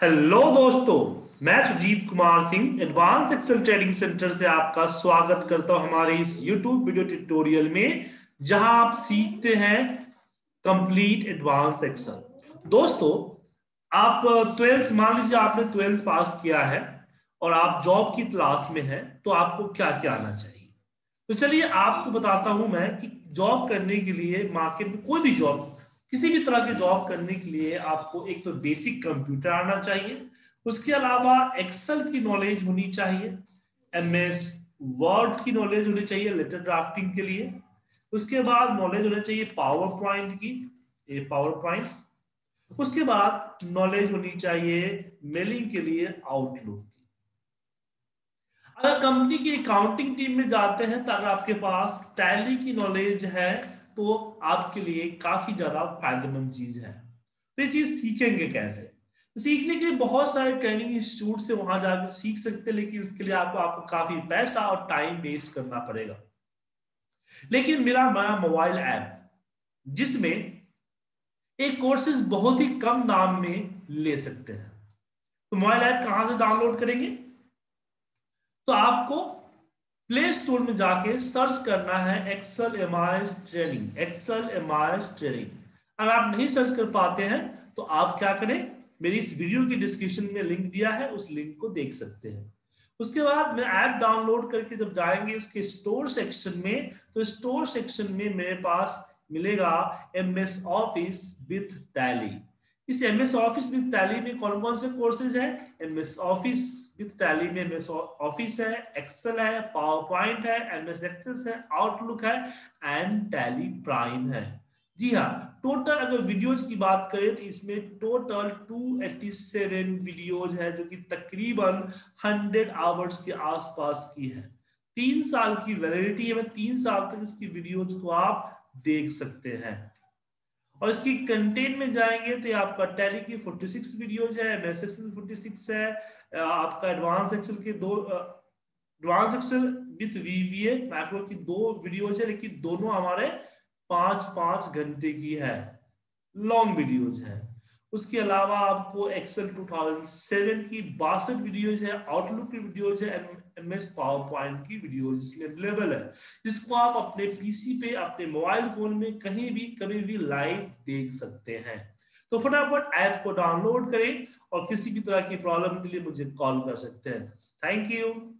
Hello दोस्तों। मैं Sujeet Kumar Singh advance Excel trading centre से आपका स्वागत करता हूँ हमारे इस यूट्यूब वीडियो ट्यूटोरियल में, जहाँ आप सीखते हैं कंप्लीट एडवांस एक्सेल दोस्तों, आप ट्वेल्थ मान लीजिए आपने ट्वेल्थ पास किया है और आप जॉब की तलाश में हैं तो आपको क्या क्या आना चाहिए? तो चलिए आपको बताता हूँ मैं कि जॉब करने के लिए मार्केट में कोई भी जॉब किसी भी तरह के जॉब करने के लिए आपको एक तो बेसिक कंप्यूटर आना चाहिए। उसके अलावा एक्सेल की नॉलेज होनी चाहिए। एम एस वर्ड की नॉलेज होनी चाहिए लेटर ड्राफ्टिंग के लिए। उसके बाद नॉलेज होनी चाहिए पावर पॉइंट की, ए पावर पॉइंट उसके बाद नॉलेज होनी चाहिए मेलिंग के लिए आउटलुक अगर कंपनी की अकाउंटिंग टीम में जाते हैं तो अगर आपके पास टैली की नॉलेज है तो आपके लिए काफ़ी ज़्यादा फ़ायदेमंद चीज़ है। तो ये चीज़ सीखेंगे कैसे? तो सीखने के लिए बहुत सारे ट्रेनिंग इंस्टीट्यूट से वहाँ जाकर सीख सकते हैं, लेकिन इसके लिए आपको आपको काफ़ी पैसा और टाइम वेस्ट करना पड़ेगा। लेकिन मेरा नया मोबाइल ऐप जिसमें एक कोर्सेज बहुत ही कम दाम में ले सकते हैं। तो मोबाइल ऐप कहाँ से डाउनलोड करेंगे? तो आपको प्ले स्टोर में जाके सर्च करना है Excel M training Excel M training अगर आप नहीं सर्च कर पाते हैं तो आप क्या करें? मेरी इस वीडियो की डिस्क्रिप्शन में लिंक दिया है, उस लिंक को देख सकते हैं। उसके बाद मैं ऐप डाउनलोड करके जब जाएँगे उसके स्टोर सेक्शन में तो स्टोर सेक्शन में मेरे पास मिलेगा M S Office with Tally इस M S Office with Tally में कौन कौन से कोर्सेज है? M S Office with Tally में एम एस ऑफ़िस है एक्सेल है पावर पॉइंट है एम एस एक्सेस है आउटलुक है एंड टैली प्राइम है। जी हाँ टोटल अगर वीडियोज़ की बात करें तो इसमें टोटल 287 वीडियोज़ है जो कि तकरीबन 100 आवर्स के आसपास की है। तीन साल की वैलिडिटी है, तीन साल तक इसकी वीडियोज़ को आप देख सकते हैं। और इसकी कंटेंट में जाएँगे तो आपका टैली की 46 वीडियोज़ है एमएस एक्सेल 46 है आपका एडवांस एक्सल के दो advance Excel with VBA macro की दो वीडियोज़ है, लेकिन दोनों हमारे पाँच पाँच घंटे की है लॉन्ग वीडियोज़ है। उसके अलावा आपको एक्सेल 2007 की बासठ वीडियोज़ है आउटलुक की वीडियोज़ है एम एस पावर पॉइंट की वीडियो इसमें अवेलेबल है। जिसको आप अपने पीसी पे, अपने मोबाइल फ़ोन में कहीं भी, कभी भी लाइव देख सकते हैं। तो फटाफट ऐप को डाउनलोड करें और किसी भी तरह की प्रॉब्लम के लिए मुझे कॉल कर सकते हैं। Thank you